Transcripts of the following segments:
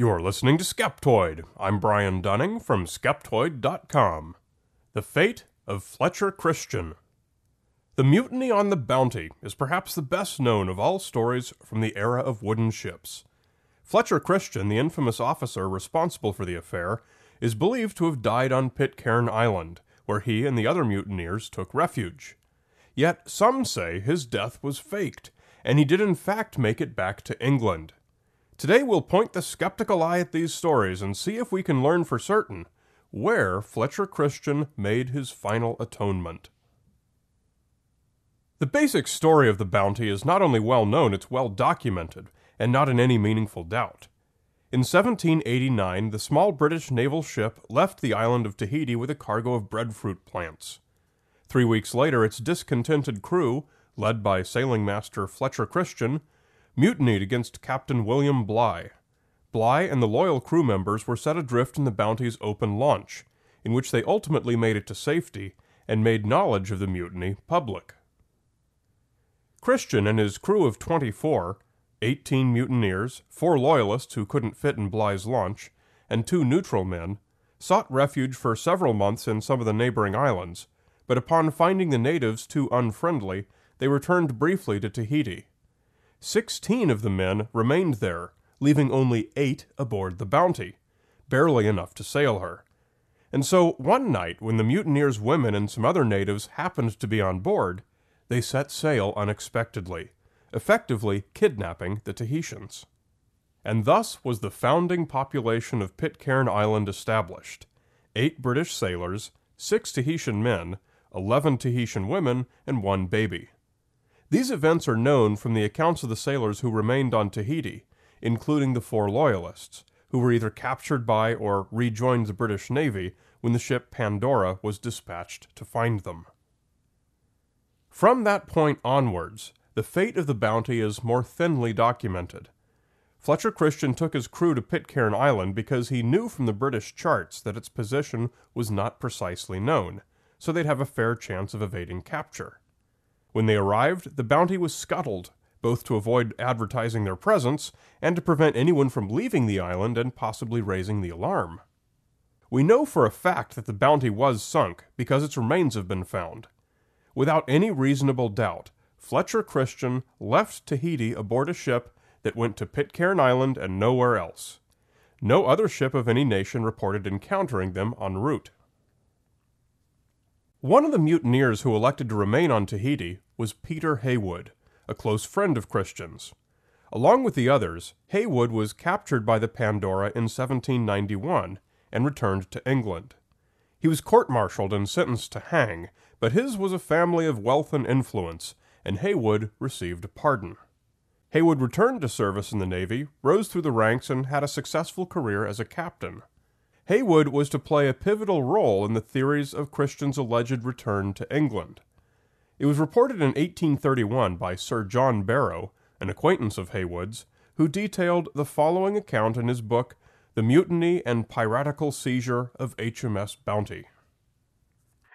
You're listening to Skeptoid. I'm Brian Dunning from Skeptoid.com. The Fate of Fletcher Christian. The Mutiny on the Bounty is perhaps the best known of all stories from the era of wooden ships. Fletcher Christian, the infamous officer responsible for the affair, is believed to have died on Pitcairn Island, where he and the other mutineers took refuge. Yet some say his death was faked, and he did in fact make it back to England. Today we'll point the skeptical eye at these stories and see if we can learn for certain where Fletcher Christian made his final atonement. The basic story of the bounty is not only well known, it's well documented, and not in any meaningful doubt. In 1789, the small British naval ship left the island of Tahiti with a cargo of breadfruit plants. Three weeks later, its discontented crew, led by sailing master Fletcher Christian, mutinied against Captain William Bligh. Bligh and the loyal crew members were set adrift in the Bounty's open launch, in which they ultimately made it to safety and made knowledge of the mutiny public. Christian and his crew of 24, 18 mutineers, four loyalists who couldn't fit in Bligh's launch, and two neutral men, sought refuge for several months in some of the neighboring islands, but upon finding the natives too unfriendly, they returned briefly to Tahiti. Sixteen of the men remained there, leaving only eight aboard the Bounty, barely enough to sail her. And so one night, when the mutineers' women and some other natives happened to be on board, they set sail unexpectedly, effectively kidnapping the Tahitians. And thus was the founding population of Pitcairn Island established eight British sailors, six Tahitian men, eleven Tahitian women, and one baby. These events are known from the accounts of the sailors who remained on Tahiti, including the four Loyalists, who were either captured by or rejoined the British Navy when the ship Pandora was dispatched to find them. From that point onwards, the fate of the Bounty is more thinly documented. Fletcher Christian took his crew to Pitcairn Island because he knew from the British charts that its position was not precisely known, so they'd have a fair chance of evading capture. When they arrived, the bounty was scuttled, both to avoid advertising their presence and to prevent anyone from leaving the island and possibly raising the alarm. We know for a fact that the bounty was sunk because its remains have been found. Without any reasonable doubt, Fletcher Christian left Tahiti aboard a ship that went to Pitcairn Island and nowhere else. No other ship of any nation reported encountering them en route. One of the mutineers who elected to remain on Tahiti was Peter Heywood, a close friend of Christian's. Along with the others, Heywood was captured by the Pandora in 1791 and returned to England. He was court-martialed and sentenced to hang, but his was a family of wealth and influence, and Heywood received a pardon. Heywood returned to service in the Navy, rose through the ranks, and had a successful career as a captain. Heywood was to play a pivotal role in the theories of Christian's alleged return to England. It was reported in 1831 by Sir John Barrow, an acquaintance of Heywood's, who detailed the following account in his book, The Mutiny and Piratical Seizure of HMS Bounty.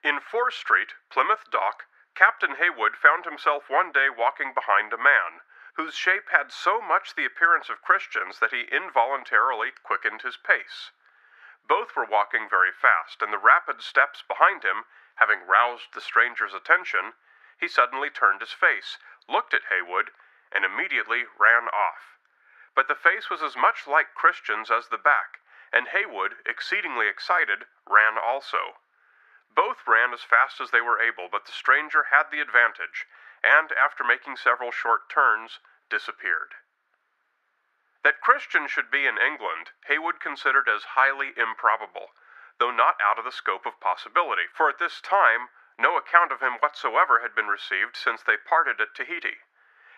In Fore Street, Plymouth Dock, Captain Heywood found himself one day walking behind a man, whose shape had so much the appearance of Christian's that he involuntarily quickened his pace. Both were walking very fast, and the rapid steps behind him having roused the stranger's attention, he suddenly turned his face, looked at Heywood, and immediately ran off. But the face was as much like Christian's as the back, and Heywood, exceedingly excited, ran also. Both ran as fast as they were able, but the stranger had the advantage, and after making several short turns, disappeared. That Christian should be in England, Heywood considered as highly improbable, though not out of the scope of possibility, for at this time no account of him whatsoever had been received since they parted at Tahiti.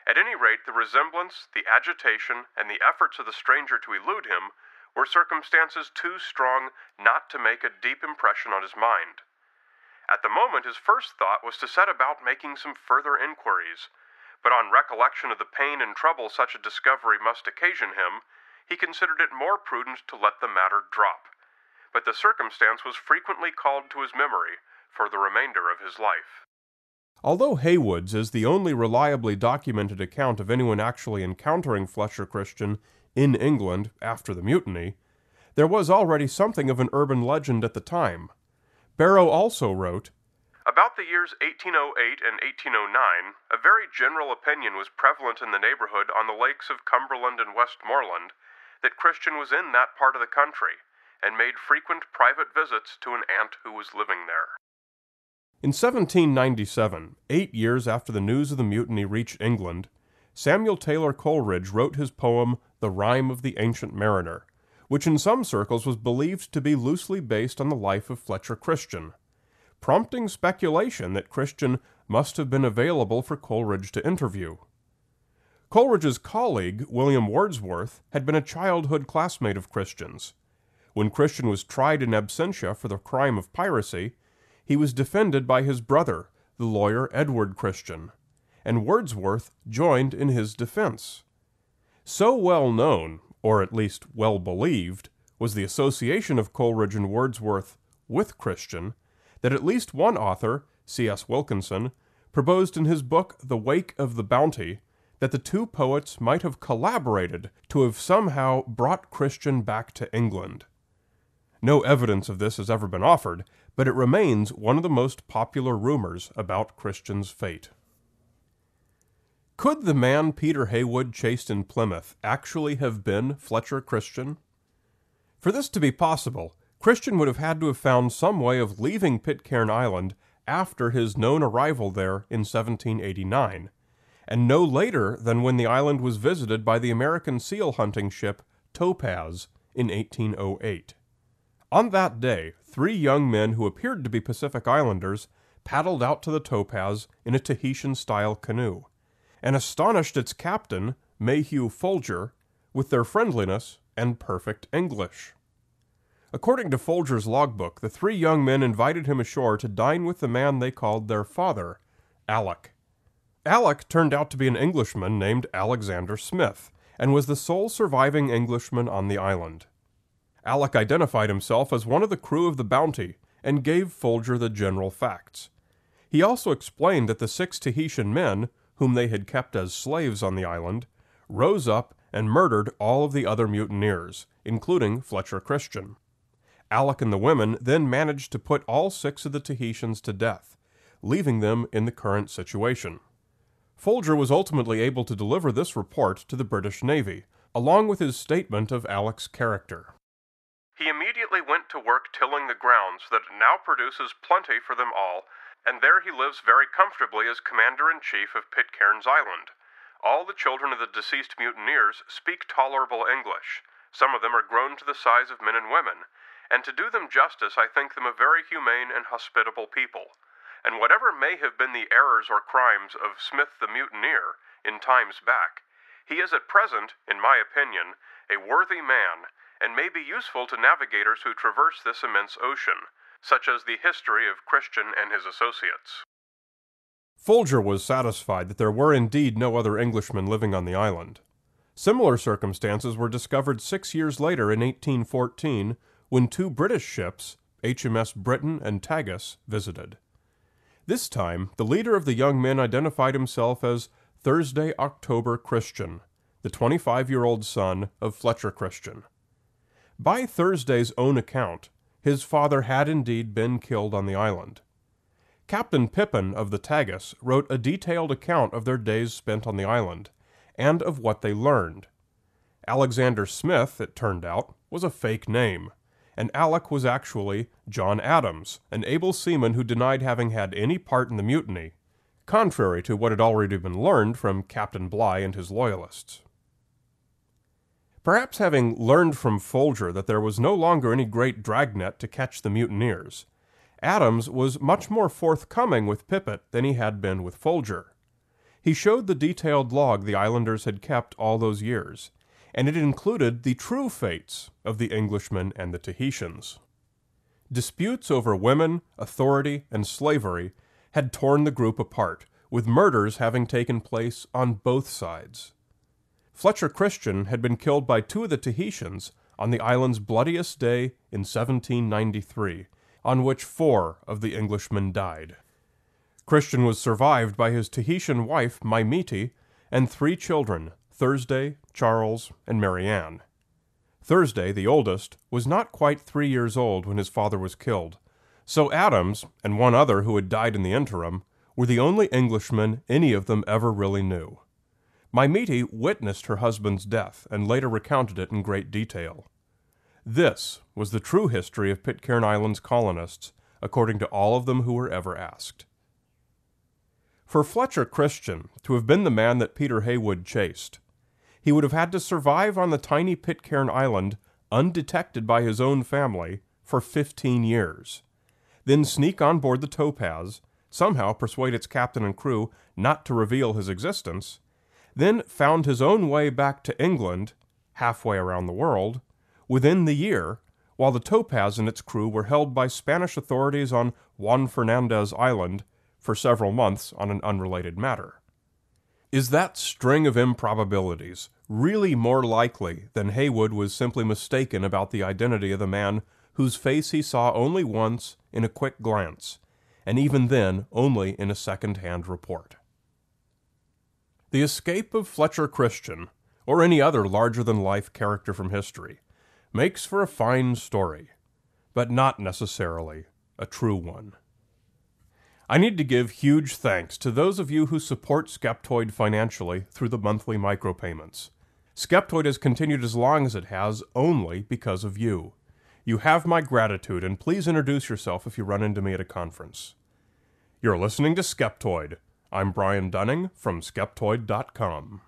At any rate, the resemblance, the agitation, and the efforts of the stranger to elude him were circumstances too strong not to make a deep impression on his mind. At the moment, his first thought was to set about making some further inquiries but on recollection of the pain and trouble such a discovery must occasion him, he considered it more prudent to let the matter drop. But the circumstance was frequently called to his memory for the remainder of his life. Although Heywood's is the only reliably documented account of anyone actually encountering Fletcher Christian in England after the mutiny, there was already something of an urban legend at the time. Barrow also wrote, About the years 1808 and 1809, a very general opinion was prevalent in the neighborhood on the lakes of Cumberland and Westmoreland that Christian was in that part of the country, and made frequent private visits to an aunt who was living there. In 1797, eight years after the news of the mutiny reached England, Samuel Taylor Coleridge wrote his poem The Rime of the Ancient Mariner, which in some circles was believed to be loosely based on the life of Fletcher Christian, prompting speculation that Christian must have been available for Coleridge to interview. Coleridge's colleague, William Wordsworth, had been a childhood classmate of Christian's. When Christian was tried in absentia for the crime of piracy, he was defended by his brother, the lawyer Edward Christian, and Wordsworth joined in his defense. So well known, or at least well believed, was the association of Coleridge and Wordsworth with Christian, that at least one author, C.S. Wilkinson, proposed in his book The Wake of the Bounty that the two poets might have collaborated to have somehow brought Christian back to England. No evidence of this has ever been offered, but it remains one of the most popular rumors about Christian's fate. Could the man Peter Heywood chased in Plymouth actually have been Fletcher Christian? For this to be possible, Christian would have had to have found some way of leaving Pitcairn Island after his known arrival there in 1789, and no later than when the island was visited by the American seal hunting ship Topaz in 1808. On that day, three young men who appeared to be Pacific Islanders paddled out to the Topaz in a Tahitian style canoe, and astonished its captain, Mayhew Folger, with their friendliness and perfect English. According to Folger's logbook, the three young men invited him ashore to dine with the man they called their father, Alec. Alec turned out to be an Englishman named Alexander Smith, and was the sole surviving Englishman on the island. Alec identified himself as one of the crew of the Bounty and gave Folger the general facts. He also explained that the six Tahitian men, whom they had kept as slaves on the island, rose up and murdered all of the other mutineers, including Fletcher Christian. Alec and the women then managed to put all six of the Tahitians to death, leaving them in the current situation. Folger was ultimately able to deliver this report to the British Navy, along with his statement of Alec's character. He immediately went to work tilling the grounds that now produces plenty for them all, and there he lives very comfortably as commander in chief of Pitcairn's Island. All the children of the deceased mutineers speak tolerable English. Some of them are grown to the size of men and women, and to do them justice, I think them a very humane and hospitable people and whatever may have been the errors or crimes of Smith the mutineer in times back, he is at present, in my opinion, a worthy man, and may be useful to navigators who traverse this immense ocean, such as the history of Christian and his associates. Folger was satisfied that there were indeed no other Englishmen living on the island. Similar circumstances were discovered six years later in 1814 when two British ships, HMS Briton and Tagus, visited. This time, the leader of the young men identified himself as Thursday October Christian, the 25 year old son of Fletcher Christian. By Thursday's own account, his father had indeed been killed on the island. Captain Pipon of the Tagus wrote a detailed account of their days spent on the island, and of what they learned. Alexander Smith, it turned out, was a fake name and Alec was actually John Adams, an able seaman who denied having had any part in the mutiny, contrary to what had already been learned from Captain Bligh and his loyalists. Perhaps having learned from Folger that there was no longer any great dragnet to catch the mutineers, Adams was much more forthcoming with Pipon than he had been with Folger. He showed the detailed log the islanders had kept all those years, and it included the true fates of the Englishmen and the Tahitians. Disputes over women, authority, and slavery had torn the group apart, with murders having taken place on both sides. Fletcher Christian had been killed by two of the Tahitians on the island's bloodiest day in 1793, on which four of the Englishmen died. Christian was survived by his Tahitian wife, Maimiti, and three children, Thursday, Charles, and Marianne. Thursday, the oldest, was not quite three years old when his father was killed, so Adams, and one other who had died in the interim, were the only Englishmen any of them ever really knew. Maimiti witnessed her husband's death and later recounted it in great detail. This was the true history of Pitcairn Island's colonists, according to all of them who were ever asked. For Fletcher Christian to have been the man that Peter Heywood chased, he would have had to survive on the tiny Pitcairn Island undetected by his own family for 15 years, then sneak on board the Topaz, somehow persuade its captain and crew not to reveal his existence, then found his own way back to England, halfway around the world, within the year, while the Topaz and its crew were held by Spanish authorities on Juan Fernandez Island for several months on an unrelated matter. Is that string of improbabilities really more likely than Heywood was simply mistaken about the identity of the man whose face he saw only once in a quick glance, and even then only in a second hand report? The escape of Fletcher Christian, or any other larger than life character from history, makes for a fine story, but not necessarily a true one. I need to give huge thanks to those of you who support Skeptoid financially through the monthly micropayments. Skeptoid has continued as long as it has only because of you. You have my gratitude, and please introduce yourself if you run into me at a conference. You're listening to Skeptoid. I'm Brian Dunning from Skeptoid.com.